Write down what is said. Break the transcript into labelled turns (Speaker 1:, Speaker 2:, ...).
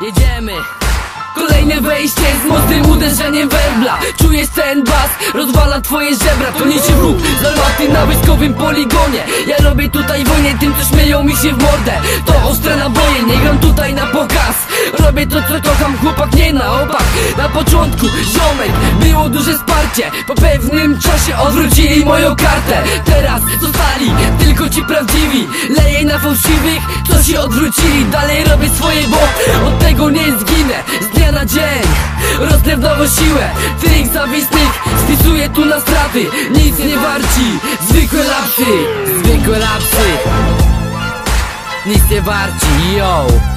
Speaker 1: Jedziemy. Kolejne wejście z mocnym uderzeniem werbla. Czujesz ten bas, rozwala twoje żebra. To niczym wróg, zarwaty na wojskowym poligonie. Ja robię tutaj wojnę tym, co śmieją mi się w mordę. To ostre naboje, nie gram tutaj na pokaz. Robię to, co kocham, chłopak nie na opak. Na początku, ziomek, było duże wsparcie. Po pewnym czasie odwrócili moją kartę. Teraz zostali ci prawdziwi. Leję na fałszywych, co się odwrócili. Dalej robię swoje, bo od tego nie zginę. Z dnia na dzień Rozlew siłę Tych zawistych spisuję tu na straty Nic nie warci. Zwykłe lapsy Zwykłe lapsy. Nic nie warci, yo